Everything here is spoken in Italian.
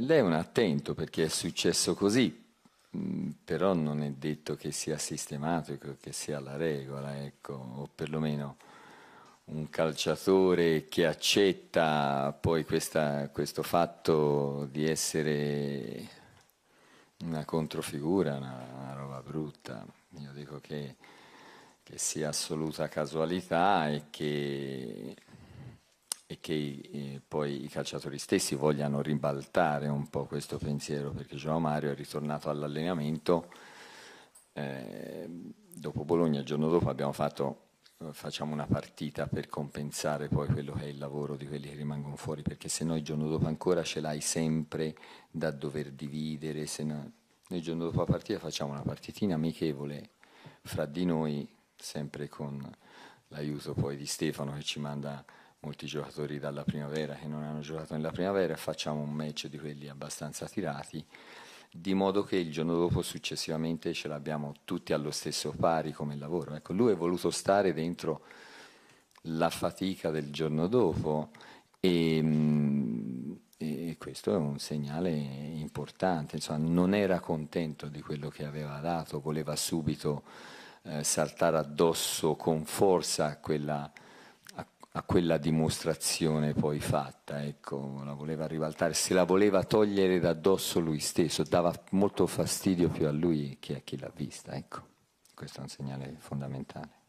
lei è un attento perché è successo così, mm, però non è detto che sia sistematico, che sia la regola, ecco, o perlomeno un calciatore che accetta poi questa, questo fatto di essere una controfigura, una, una roba brutta. Io dico che, che sia assoluta casualità e che, e che eh, poi i calciatori stessi vogliano ribaltare un po' questo pensiero, perché Gioao Mario è ritornato all'allenamento. Eh, dopo Bologna, il giorno dopo abbiamo fatto facciamo una partita per compensare poi quello che è il lavoro di quelli che rimangono fuori, perché se no il giorno dopo ancora ce l'hai sempre da dover dividere, se no, noi il giorno dopo la partita facciamo una partitina amichevole fra di noi, sempre con l'aiuto poi di Stefano che ci manda molti giocatori dalla primavera che non hanno giocato nella primavera, facciamo un match di quelli abbastanza tirati di modo che il giorno dopo successivamente ce l'abbiamo tutti allo stesso pari come lavoro. Ecco, lui è voluto stare dentro la fatica del giorno dopo e, mm, e questo è un segnale importante, Insomma, non era contento di quello che aveva dato, voleva subito eh, saltare addosso con forza quella a quella dimostrazione poi fatta, ecco, la voleva ribaltare, se la voleva togliere da addosso lui stesso, dava molto fastidio più a lui che a chi l'ha vista, ecco, questo è un segnale fondamentale.